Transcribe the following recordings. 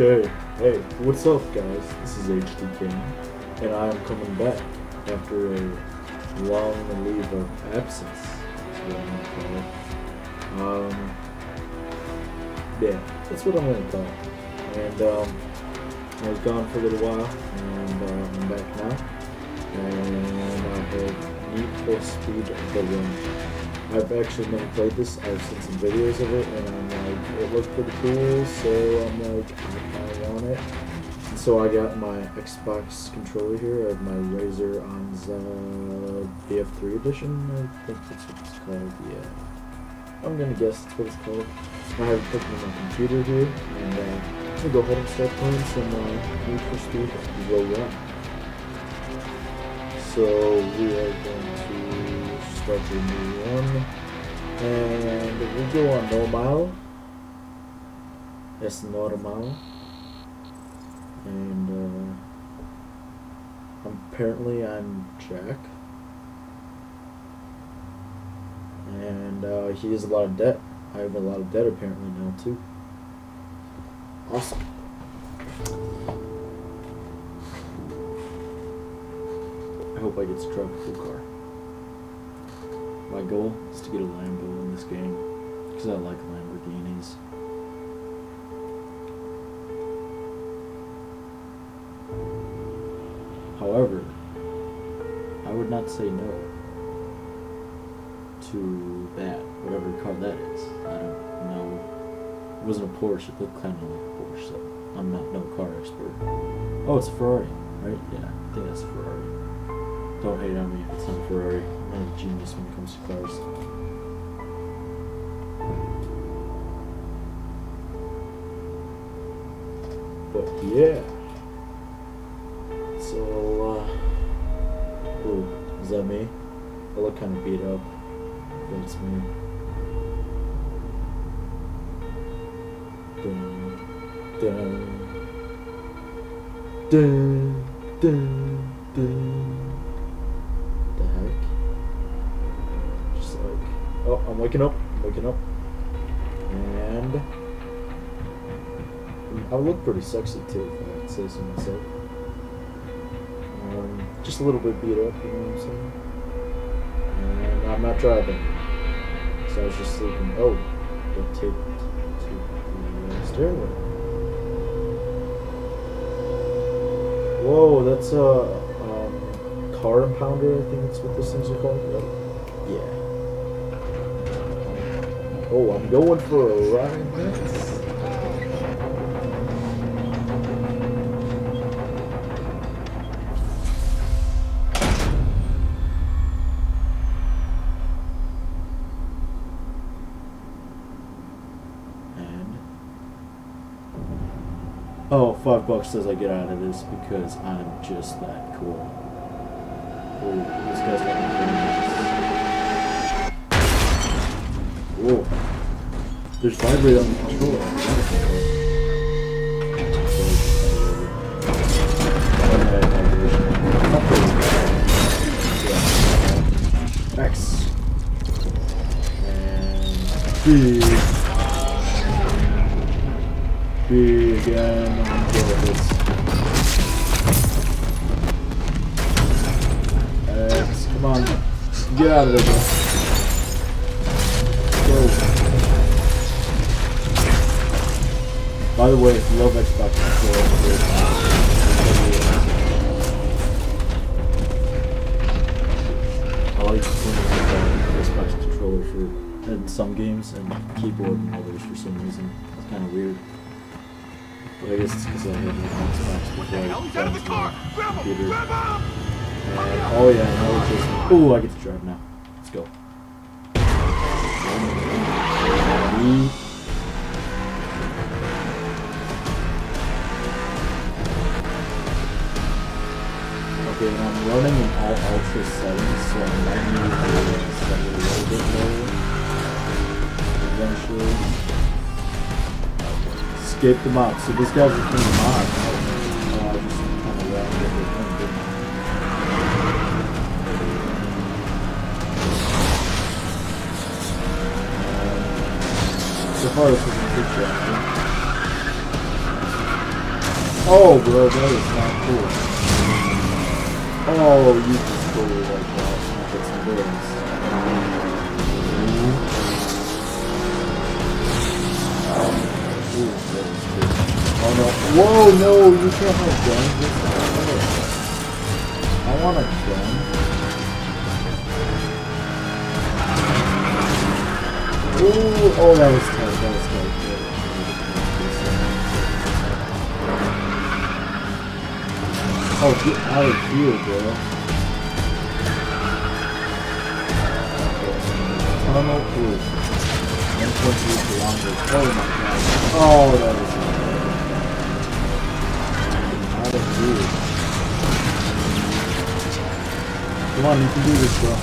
Okay, hey, what's up, guys? This is HD King, and I am coming back after a long leave of absence. Um, yeah, that's what I'm gonna call it. And um, I was gone for a little while, and uh, I'm back now. And I have Need for Speed The Run. I've actually never played this. I've seen some videos of it, and I'm like, it looks pretty cool, so I'm like, I want it. And so I got my Xbox controller here. I have my Razer Onza BF3 edition. I think that's what it's called. Yeah. I'm gonna guess that's what it's called. I have it hooked to my computer here, and uh, I'm gonna go ahead and start playing some uh, Need for Speed Run. So we are start a new one. And we go on normal. It's normal. And uh, apparently I'm Jack. And uh, he has a lot of debt. I have a lot of debt apparently now too. Awesome. I hope I get to drive a cool car. My goal is to get a Lambo in this game because I like Lamborghinis. However, I would not say no to that, whatever car that is. I don't know. It wasn't a Porsche, it looked kind of like a Porsche, so I'm not no car expert. Oh, it's a Ferrari, right? Yeah, I think that's a Ferrari. Don't hate on me if it's not a Ferrari. I'm a genius when it comes to cars. But yeah. So, uh. Ooh, is that me? I look kind of beat up. That's me. Dun, dun, dun, dun, dun. I'm waking up, I'm waking up, and I look pretty sexy too, if I say so myself. Um, just a little bit beat up, you know what I'm saying? And I'm not driving, so I was just sleeping. Oh, get taped to the wheel. Whoa, that's a um, car impounder. I think that's what those things are called. Yeah. Oh, I'm going for a ride. And oh, five bucks says I get out of this because I'm just that cool. Oh, this guy's Whoa. There's vibrate on the controller. X. And B. B again. X. Come on. Get out of there, By the way, if you love Xbox controllers, I like playing with uh, Xbox controller for in some games and keyboard and others for some reason. It's kind of weird. But I guess it's because I had an Xbox before I got into my computer. And, oh yeah, now we're just. Ooh, I get to drive now. Let's go. Ultra settings, so I might need to set it a little bit lower. Eventually. Escape the mob. So this guy's doing mod. Uh, just kind of. So. Oh, bro, that is not cool. Oh, you go like that. Is good. Oh no. Whoa, no, you can't have guns. Not. I want a gun. Ooh, oh, that was tight. That was tight. Oh, get out of here, bro. Tunnel through. 1.3 kilometers. Oh my god. Oh, that is out of here. Come on, you can do this, bro.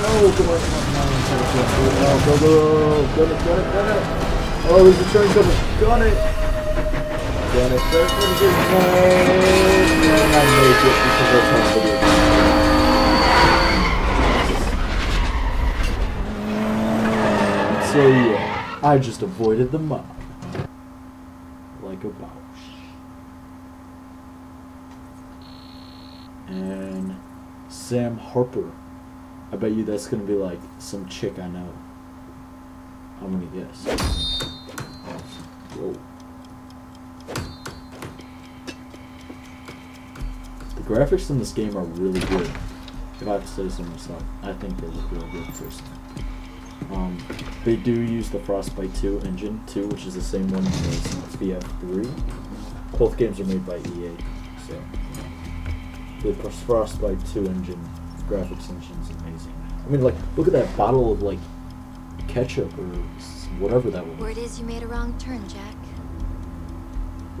Oh, come on, come on, come on. Oh, go, go, go. Gun oh, it, gun it, gun it. Oh, there's a train coming. Gun it. Gun it. It. Gun it. No. No, not make it because that's how video games. So yeah, I just avoided the mob. Like a boss. And Sam Harper. I bet you that's gonna be like some chick I know. I'm gonna guess. Whoa. The graphics in this game are really good. If I have to say so myself, I think they look real good personally. Um, they do use the Frostbite 2 engine too, which is the same one as FBF3. Both games are made by EA, so the Frostbite 2 engine graphics engine is amazing. I mean, like, look at that bottle of like ketchup or whatever that was. Word is you made a wrong turn, Jack.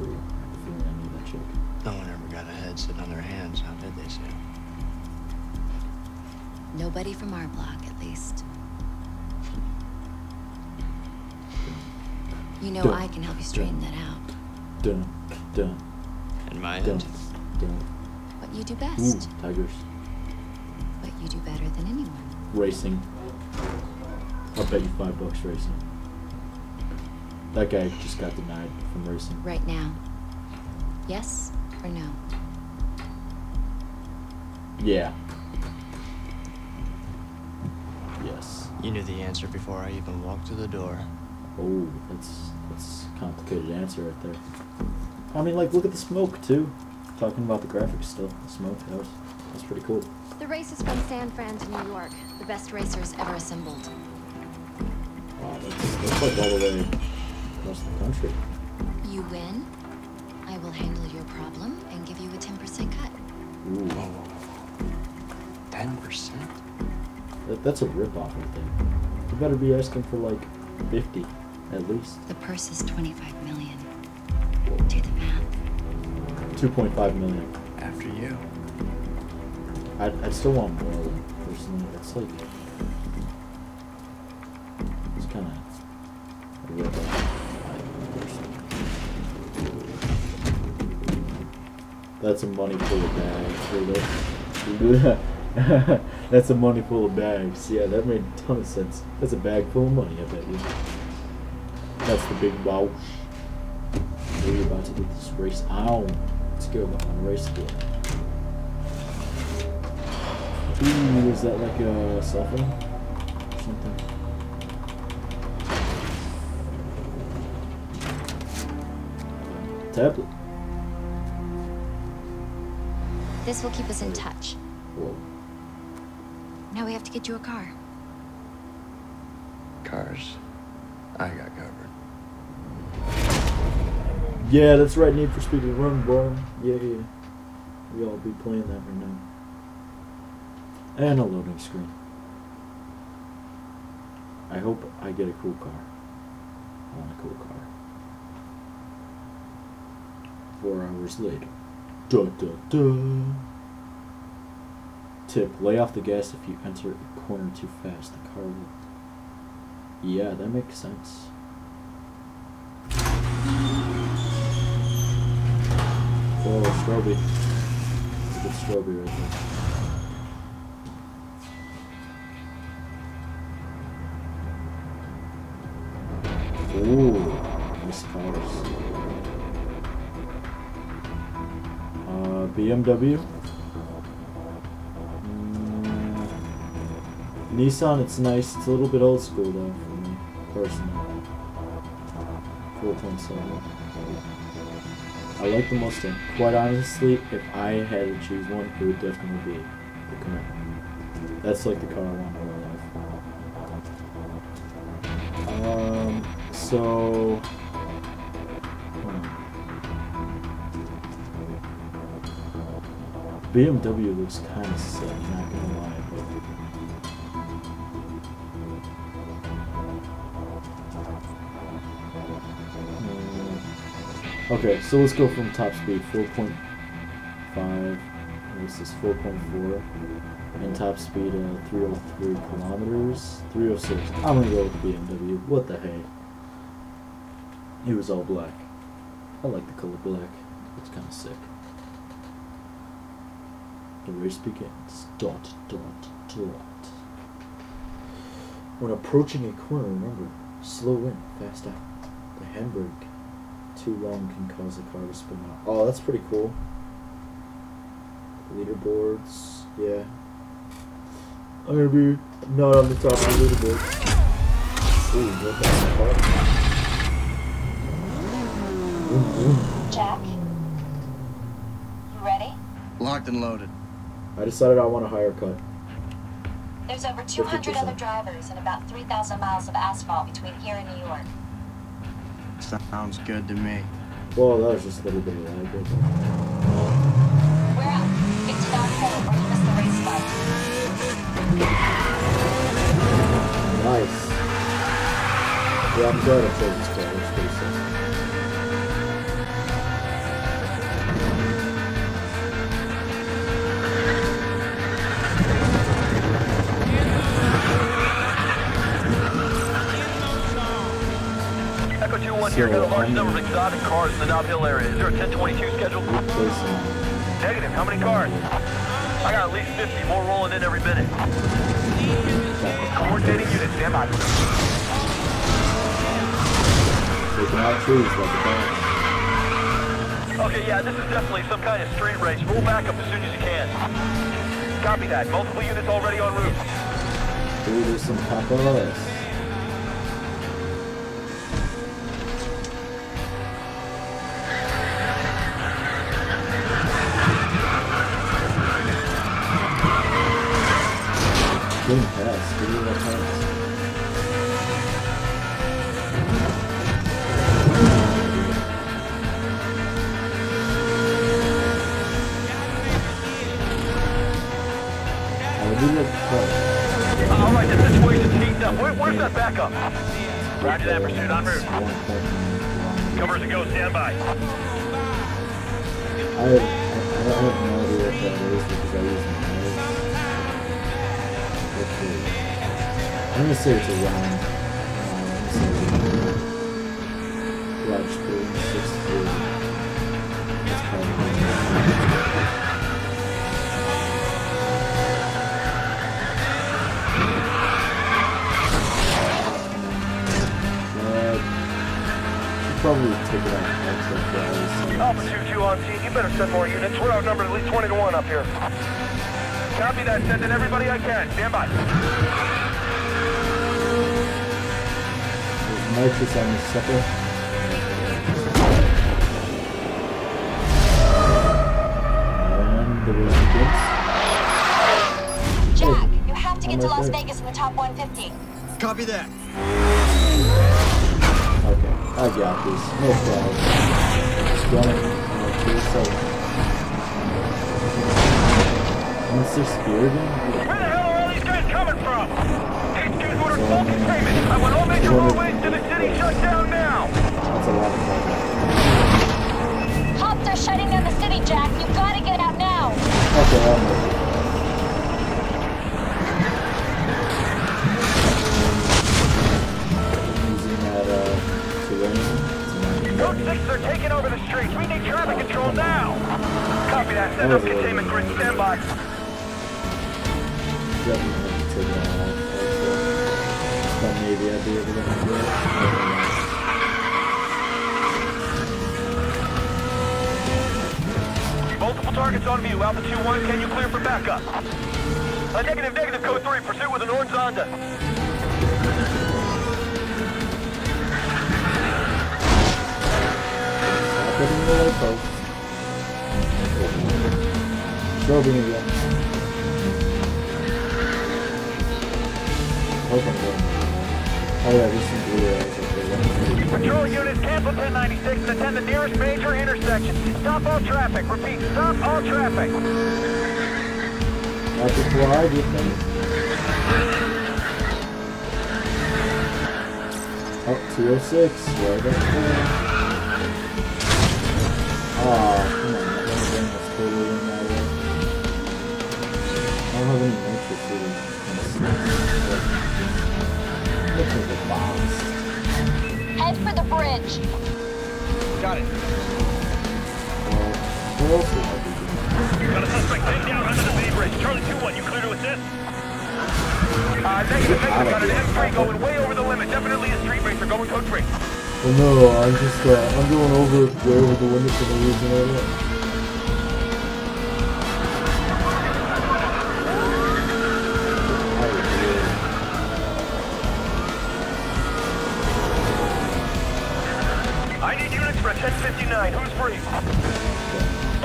Ooh, I have a I knew that chick. No one ever got ahead sitting on their hands, how did they, Sam? Nobody from our block, at least. You know Duh. I can help you straighten that out. Dun, dun, And my dun, end? dun. What you do Ooh, best. tigers. What you do better than anyone. Racing. I'll bet you five bucks racing. That guy just got denied from racing. Right now. Yes or no? Yeah. Yes. You knew the answer before I even walked through the door. Oh, that's that's a complicated answer right there. I mean, like, look at the smoke too. Talking about the graphics stuff, the smoke. That was that's pretty cool. The race is from San Fran to New York. The best racers ever assembled. Wow, that's, that's like all the way across the country. You win. I will handle your problem and give you a 10% cut. Ooh, 10%? that, that's a ripoff I think. You better be asking for like fifty, at least. The purse is 25 million. Do the math. Two point five million. After you. I'd, I'd still want more personally. It's like it's kind of a ripoff. That's a money full of bags. That's a money full of bags. Yeah, that made a ton of sense. That's a bag full of money, I bet you. That's the big wow. We're about to get this race on. Let's go on race again. Ooh, is that like a cell phone? Or something? Tablet. This will keep us in touch. Whoa. Now we have to get you a car. Cars. I got covered. Yeah, that's right. Need for Speed Run, bro. Yeah, yeah. We all be playing that right now. And a loading screen. I hope I get a cool car. I want a cool car. Four hours later. Da da da. Tip: Lay off the gas if you enter a corner too fast. The car will. Yeah, that makes sense. Oh, Stroby. That's a good Stroby right there. Ooh, nice cars. Uh, BMW. Nissan, it's nice. It's a little bit old school though for me, personally. 4.7. I like the Mustang. Quite honestly, if I had to choose one, it would definitely be the Camaro. That's like the car I want in my life. Um, so. hmm. BMW looks kind of sick, not gonna lie. Okay, so let's go from top speed 4.5. What's this? 4.4. And top speed uh, 303 kilometers. 306. I'm gonna go with the BMW. What the hey? It was all black. I like the color black. It's kind of sick. The race begins. Dot, dot, dot. When approaching a corner, remember, slow in, fast out. The handbrake too long can cause the car to spin out. Oh, that's pretty cool. Leaderboards, yeah. I'm gonna be not on the top of the leaderboard. Ooh, what the car? Vroom, vroom. Jack? You ready? Locked and loaded. I decided I want a higher cut. There's over 200 other 50%. drivers and about 3,000 miles of asphalt between here and New York. Sounds good to me. Well, that was just a little bit of lag. right there. We're out. Get to downhill or you miss the race spot. Nice. Yeah, I'm glad I chose this car. It's pretty sick. Echo 2-1 got a large number of exotic cars in the Nob Hill area. Is there a 1022 scheduled? Negative. How many cars? I got at least 50, more rolling in every minute. Coordinating unit, stand by. Taking out trees like a boss. Okay, yeah, this is definitely some kind of street race. Roll back up as soon as you can. Copy that. Multiple units already en route. Ooh, there's some paparazzi. Cover as it goes, stand by. I, I, I have no idea what that is because I use my eyes. I'm gonna say it's a round. Uh, I'm gonna say Watch. That's probably probably take it out extra guys. Alpha 2-2 on scene. You better send more units. We're outnumbered at least 20 to 1 up here. Copy that. Send Sending everybody I can. Stand by. There's nitrous on this sucker. And the race begins. Jack, you have to oh, get to Las. Vegas in the top 150. Copy that. Okay, I got this. No problem. Got it. Okay, so. Once they're Where the hell are all these guys coming from? HQ's ordered full containment. I want all major roadways to the city shut down now. that's a lot of fun. Hops are shutting down the city, Jack. You gotta get out now. Okay, Six are taking over the streets. We need traffic control now. Copy that. Send up containment grid standby. But maybe I'd be able to do it. Multiple targets on view. Alpha 2-1, can you clear for backup? A negative, negative, code 3. Pursuit with an orange Zonda. The again. Hope I'm. Oh yeah, this is. Patrol units, cancel 1096 and attend the nearest major intersection. Stop all traffic. Repeat, stop all traffic. Not before I get them. Oh, 206, right up there. Head for the bridge. Got it. Well, where else would I be doing? Got a suspect pinned down under the B bridge. Charlie 2-1, you clear to assist? Uh, negative, negative. Got an M3 going way over the limit. Definitely a street racer going code 3. Well, no, I'm just, uh, I'm going over, way over the limit for no reason at all. I need units for 1059. Who's free?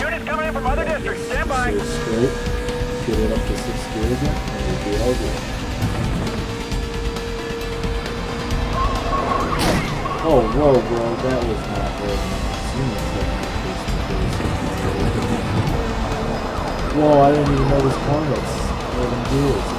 Units coming in from other districts. Stand by. Get it up to six gear again, and we'll be all good. Oh, whoa, bro, that was not very Whoa, I didn't even know notice Hornets. Let them do it.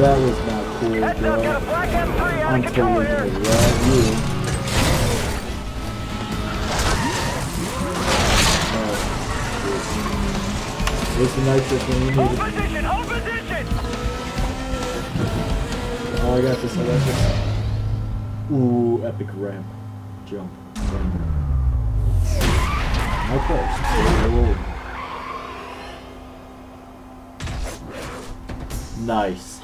Oh, that was not cool, Heads up, got a bro. black M3 out I'm of control totally here. gonna rob you. Oh, Where's the nitrous when you need it? position, hold position. Oh, I got this, this. Ooh, epic ramp. Jump. Okay. Whoa. Nice.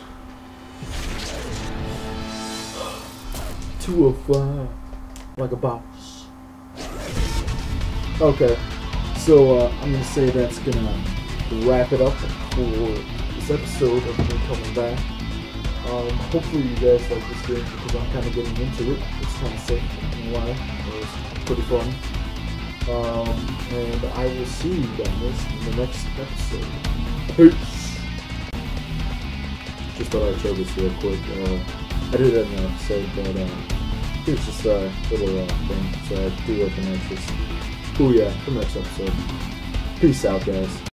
205. Like a boss. Okay. So, uh, I'm gonna say that's gonna wrap it up for this episode of me coming back. Um, hopefully you guys like this game because I'm kind of getting into it. It's kind of sick, in a while. It was pretty fun. Um, and I will see you guys in the next episode. Peace! Just thought I'd show this real quick. Uh, I did it in an episode, but uh, here's just a little uh, thing. So I do recognize this. Oh yeah, for next episode. Peace out, guys.